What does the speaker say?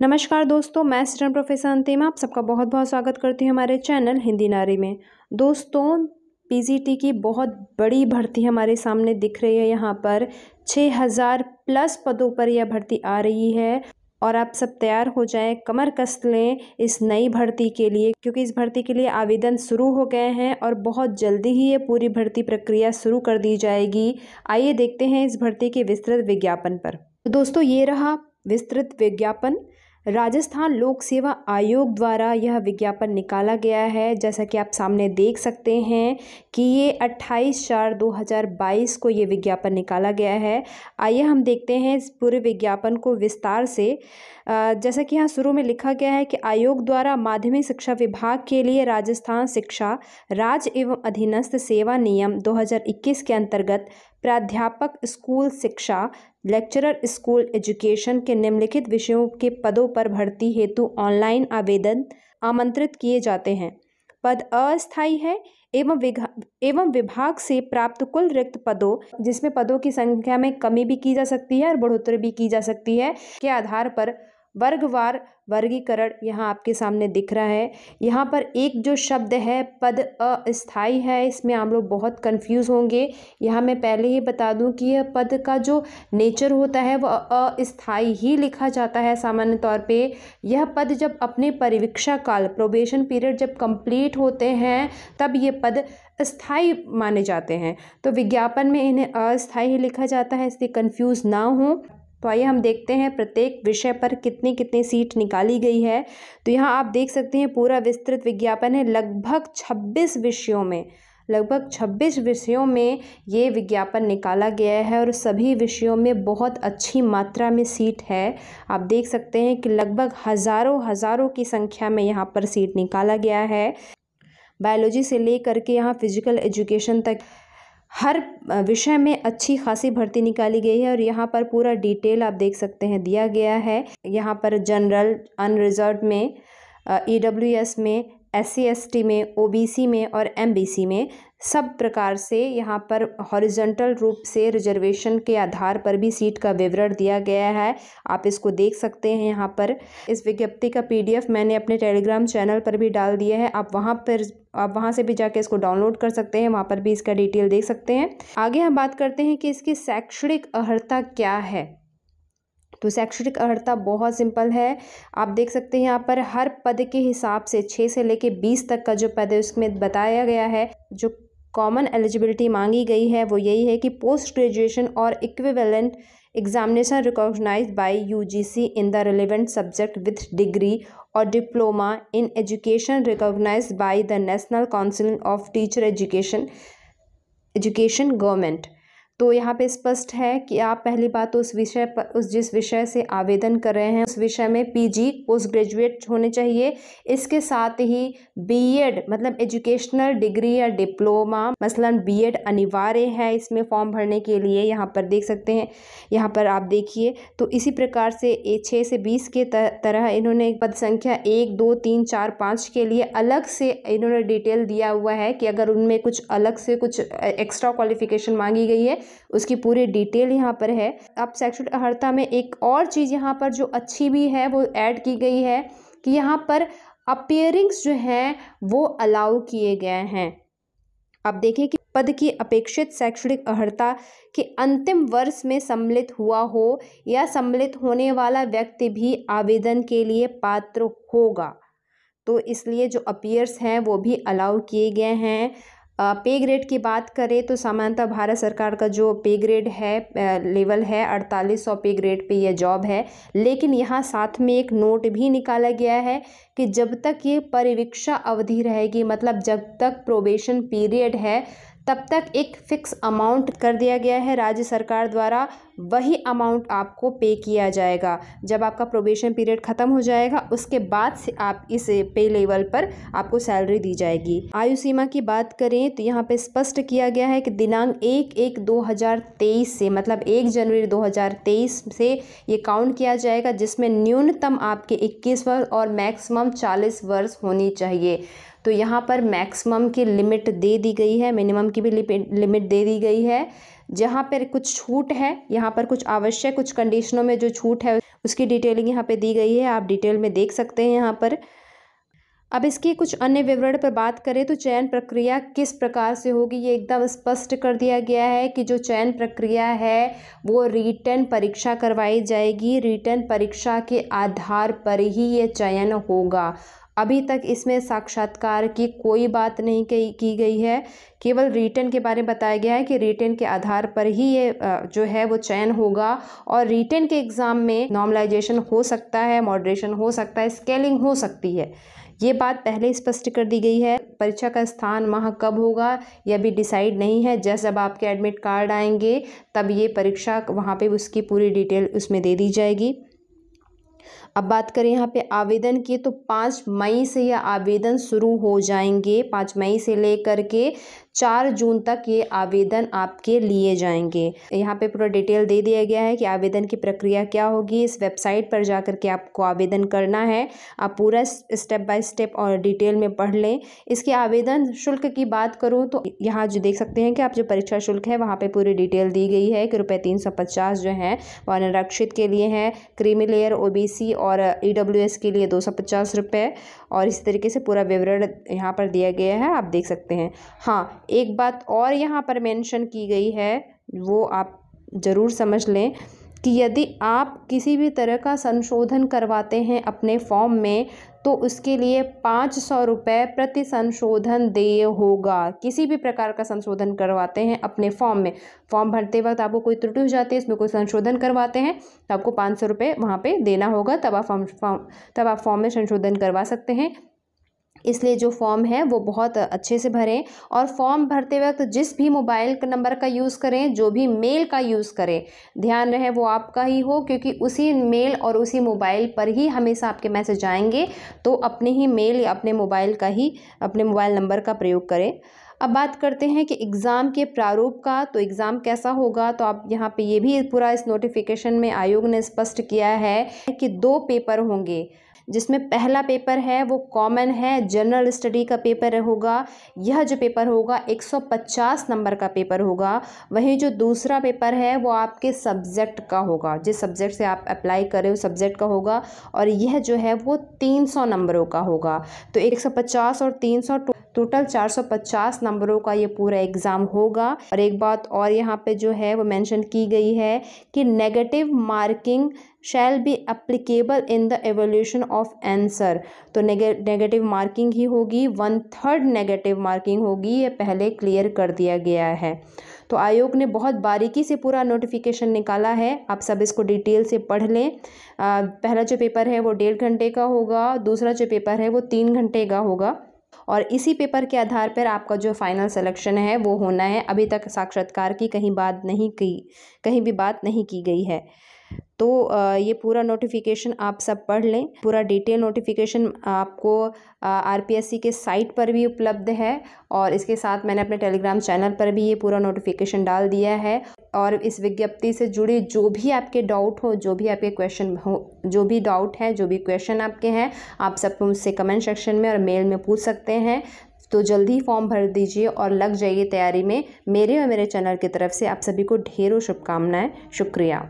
नमस्कार दोस्तों, मैं स्टूडेंट प्रोफेसर अंतिमा, आप सबका बहुत बहुत स्वागत करती हूँ हमारे चैनल हिंदी नारी में। दोस्तों पीजीटी की बहुत बड़ी भर्ती हमारे सामने दिख रही है। यहाँ पर छः हज़ार प्लस पदों पर यह भर्ती आ रही है और आप सब तैयार हो जाएँ, कमर कस लें इस नई भर्ती के लिए, क्योंकि इस भर्ती के लिए आवेदन शुरू हो गए हैं और बहुत जल्दी ही ये पूरी भर्ती प्रक्रिया शुरू कर दी जाएगी। आइए देखते हैं इस भर्ती के विस्तृत विज्ञापन पर। तो दोस्तों, ये रहा विस्तृत विज्ञापन। राजस्थान लोक सेवा आयोग द्वारा यह विज्ञापन निकाला गया है। जैसा कि आप सामने देख सकते हैं कि ये 28 चार 2022 को ये विज्ञापन निकाला गया है। आइए हम देखते हैं इस पूरे विज्ञापन को विस्तार से। जैसा कि यहाँ शुरू में लिखा गया है कि आयोग द्वारा माध्यमिक शिक्षा विभाग के लिए राजस्थान शिक्षा राज्य एवं अधीनस्थ सेवा नियम 2021 के अंतर्गत प्राध्यापक स्कूल शिक्षा, लेक्चरर स्कूल एजुकेशन के निम्नलिखित विषयों के पदों पर भर्ती हेतु ऑनलाइन आवेदन आमंत्रित किए जाते हैं। पद अस्थायी है एवं एवं विभाग से प्राप्त कुल रिक्त पदों, जिसमें पदों की संख्या में कमी भी की जा सकती है और बढ़ोतरी भी की जा सकती है, के आधार पर वर्गवार, वर्गीकरण यहाँ आपके सामने दिख रहा है। यहाँ पर एक जो शब्द है, पद अस्थाई है, इसमें आप लोग बहुत कंफ्यूज होंगे। यहाँ मैं पहले ही बता दूँ कि यह पद का जो नेचर होता है, वह अस्थाई ही लिखा जाता है सामान्य तौर पे। यह पद जब अपने परिवीक्षा काल प्रोबेशन पीरियड जब कंप्लीट होते हैं, तब ये पद अस्थाई माने जाते हैं। तो विज्ञापन में इन्हें अस्थाई ही लिखा जाता है, इसलिए कन्फ्यूज़ ना हो। तो आइए हम देखते हैं प्रत्येक विषय पर कितनी कितनी सीट निकाली गई है। तो यहाँ आप देख सकते हैं पूरा विस्तृत विज्ञापन है लगभग छब्बीस विषयों में। लगभग छब्बीस विषयों में ये विज्ञापन निकाला गया है और सभी विषयों में बहुत अच्छी मात्रा में सीट है। आप देख सकते हैं कि लगभग हज़ारों हज़ारों की संख्या में यहाँ पर सीट निकाला गया है। बायोलॉजी से लेकर के यहाँ फ़िज़िकल एजुकेशन तक हर विषय में अच्छी खासी भर्ती निकाली गई है और यहाँ पर पूरा डिटेल आप देख सकते हैं, दिया गया है। यहाँ पर जनरल अनरिजर्व में ई डब्ल्यू एस में एस सी एस टी में ओ बी सी में और एम बी सी में सब प्रकार से यहाँ पर हॉरिजेंटल रूप से रिजर्वेशन के आधार पर भी सीट का विवरण दिया गया है। आप इसको देख सकते हैं यहाँ पर। इस विज्ञप्ति का पीडीएफ मैंने अपने टेलीग्राम चैनल पर भी डाल दिया है। आप वहाँ पर, आप वहाँ से भी जाके इसको डाउनलोड कर सकते हैं। वहाँ पर भी इसका डिटेल देख सकते हैं। आगे हम बात करते हैं कि इसकी शैक्षणिक अर्हता क्या है। तो शैक्षणिक अर्हता बहुत सिंपल है। आप देख सकते हैं यहाँ पर हर पद के हिसाब से छः से लेके बीस तक का जो पद है उसमें बताया गया है, जो कॉमन एलिजिबिलिटी मांगी गई है, वो यही है कि पोस्ट ग्रेजुएशन और equivalent examination recognise by UGC in the relevant subject with degree और diploma in education recognise by the national council of teacher education education government तो यहाँ पे स्पष्ट है कि आप पहली बात तो उस विषय पर, उस जिस विषय से आवेदन कर रहे हैं, उस विषय में पीजी पोस्ट ग्रेजुएट होने चाहिए। इसके साथ ही बीएड मतलब एजुकेशनल डिग्री या डिप्लोमा मसलन बीएड अनिवार्य है इसमें फॉर्म भरने के लिए। यहाँ पर देख सकते हैं, यहाँ पर आप देखिए तो इसी प्रकार से छः से बीस के तरह इन्होंने पद संख्या एक, दो, तीन, चार, पाँच के लिए अलग से इन्होंने डिटेल दिया हुआ है कि अगर उनमें कुछ अलग से कुछ एक्स्ट्रा क्वालिफिकेशन मांगी गई है उसकी पूरी डिटेल यहाँ पर है। अब शैक्षणिक अर्हता में एक और चीज़ यहाँ पर जो अच्छी भी है, वो ऐड की गई है कि यहाँ पर अपियरिंग्स जो हैं, वो अलाउ किए गए हैं। अब देखिए कि पद की अपेक्षित शैक्षणिक अर्हता के अंतिम वर्ष में सम्मिलित हुआ हो या सम्मिलित होने वाला व्यक्ति भी आवेदन के लिए पात्र होगा। तो इसलिए जो अपियर्स हैं, वो भी अलाउ किए गए हैं। पे ग्रेड की बात करें तो सामान्यतः भारत सरकार का जो पे ग्रेड है लेवल है, अड़तालीस सौ पे ग्रेड पे यह जॉब है। लेकिन यहाँ साथ में एक नोट भी निकाला गया है कि जब तक ये परिवीक्षा अवधि रहेगी मतलब जब तक प्रोबेशन पीरियड है तब तक एक फ़िक्स अमाउंट कर दिया गया है। राज्य सरकार द्वारा वही अमाउंट आपको पे किया जाएगा। जब आपका प्रोबेशन पीरियड ख़त्म हो जाएगा, उसके बाद से आप इस पे लेवल पर आपको सैलरी दी जाएगी। आयु सीमा की बात करें तो यहाँ पे स्पष्ट किया गया है कि दिनांक एक एक दो हज़ार तेईस से मतलब एक जनवरी दो हज़ार तेईस से ये काउंट किया जाएगा, जिसमें न्यूनतम आपके इक्कीस वर्ष और मैक्सिमम चालीस वर्ष होनी चाहिए। तो यहाँ पर मैक्सिमम की लिमिट दे दी गई है मिनिमम की भी लिमिट दे दी गई है। जहाँ पर कुछ छूट है, यहाँ पर कुछ आवश्यक, कुछ कंडीशनों में जो छूट है, उसकी डिटेलिंग यहाँ पे दी गई है। आप डिटेल में देख सकते हैं यहाँ पर। अब इसके कुछ अन्य विवरण पर बात करें तो चयन प्रक्रिया किस प्रकार से होगी, ये एकदम स्पष्ट कर दिया गया है कि जो चयन प्रक्रिया है, वो रिटर्न परीक्षा करवाई जाएगी। रिटर्न परीक्षा के आधार पर ही ये चयन होगा। अभी तक इसमें साक्षात्कार की कोई बात नहीं की गई है। केवल रिटर्न के बारे में बताया गया है कि रिटर्न के आधार पर ही ये जो है वो चयन होगा और रिटर्न के एग्ज़ाम में नॉर्मलाइजेशन हो सकता है मॉडरेशन हो सकता है स्केलिंग हो सकती है। ये बात पहले स्पष्ट कर दी गई है। परीक्षा का स्थान वहाँ कब होगा यह भी डिसाइड नहीं है। जैसे जब आपके एडमिट कार्ड आएँगे, तब ये परीक्षा वहाँ पे उसकी पूरी डिटेल उसमें दे दी जाएगी। अब बात करें यहाँ पे आवेदन की तो पाँच मई से यह आवेदन शुरू हो जाएँगे। पाँच मई से लेकर के चार जून तक ये आवेदन आपके लिए जाएँगे। यहाँ पे पूरा डिटेल दे दिया गया है कि आवेदन की प्रक्रिया क्या होगी। इस वेबसाइट पर जा कर के आपको आवेदन करना है। आप पूरा स्टेप बाय स्टेप और डिटेल में पढ़ लें। इसके आवेदन शुल्क की बात करूँ तो यहाँ जो देख सकते हैं कि आप जो परीक्षा शुल्क है, वहाँ पर पूरी डिटेल दी गई है कि रुपये तीन सौ पचास जो है, वो अनारक्षित के लिए हैं। क्रीमी लेयर ओ और ई के लिए दो सौ पचास रुपये और इस तरीके से पूरा विवरण यहाँ पर दिया गया है, आप देख सकते हैं। हाँ एक बात और यहाँ पर मैंशन की गई है, वो आप ज़रूर समझ लें कि यदि आप किसी भी तरह का संशोधन करवाते हैं अपने फॉर्म में तो उसके लिए पाँच सौ रुपये प्रति संशोधन देय होगा। किसी भी प्रकार का संशोधन करवाते हैं अपने फॉर्म में। फॉर्म भरते वक्त आपको कोई त्रुटि हो जाती है इसमें कोई संशोधन करवाते हैं तो आपको पाँच सौ रुपये वहाँ पर देना होगा, तब आप फॉर्म फॉर्म, तब आप फॉर्म में संशोधन करवा सकते हैं। इसलिए जो फॉर्म है, वो बहुत अच्छे से भरें और फॉर्म भरते वक्त जिस भी मोबाइल नंबर का यूज़ करें, जो भी मेल का यूज़ करें, ध्यान रहे वो आपका ही हो क्योंकि उसी मेल और उसी मोबाइल पर ही हमेशा आपके मैसेज आएँगे। तो अपने ही मेल या अपने मोबाइल का ही, अपने मोबाइल नंबर का प्रयोग करें। अब बात करते हैं कि एग्ज़ाम के प्रारूप का तो एग्ज़ाम कैसा होगा? तो आप यहाँ पे ये भी पूरा इस नोटिफिकेशन में आयोग ने स्पष्ट किया है कि दो पेपर होंगे। जिसमें पहला पेपर है, वो कॉमन है, जनरल स्टडी का पेपर होगा, यह जो पेपर होगा 150 नंबर का पेपर होगा, वहीं जो दूसरा पेपर है, वो आपके सब्जेक्ट का होगा, जिस सब्जेक्ट से आप अप्लाई करें उस सब्जेक्ट का होगा, और यह जो है, वो 300 नंबरों का होगा तो 150 और 300 टोटल 450 नंबरों का ये पूरा एग्ज़ाम होगा। और एक बात और यहाँ पे जो है वो मेंशन की गई है कि negative marking shall be applicable in the evolution of answer. तो नेगेटिव मार्किंग ही होगी, वन थर्ड नेगेटिव मार्किंग होगी, ये पहले क्लियर कर दिया गया है। तो आयोग ने बहुत बारीकी से पूरा नोटिफिकेशन निकाला है। आप सब इसको डिटेल से पढ़ लें। पहला जो पेपर है वो डेढ़ घंटे का होगा, दूसरा जो पेपर है वो तीन घंटे का होगा। और इसी पेपर के आधार पर आपका जो फाइनल सिलेक्शन है, वो होना है। अभी तक साक्षात्कार की कहीं बात नहीं की, कहीं भी बात नहीं की गई है। तो ये पूरा नोटिफिकेशन आप सब पढ़ लें। पूरा डिटेल नोटिफिकेशन आपको आरपीएससी के साइट पर भी उपलब्ध है और इसके साथ मैंने अपने टेलीग्राम चैनल पर भी ये पूरा नोटिफिकेशन डाल दिया है। और इस विज्ञप्ति से जुड़े जो भी आपके डाउट हो, जो भी आपके क्वेश्चन हो, जो भी डाउट है, जो भी क्वेश्चन आपके हैं, आप सब मुझसे कमेंट सेक्शन में और मेल में पूछ सकते हैं। तो जल्दी फॉर्म भर दीजिए और लग जाइए तैयारी में। मेरे और मेरे चैनल की तरफ़ से आप सभी को ढेरों शुभकामनाएँ। शुक्रिया।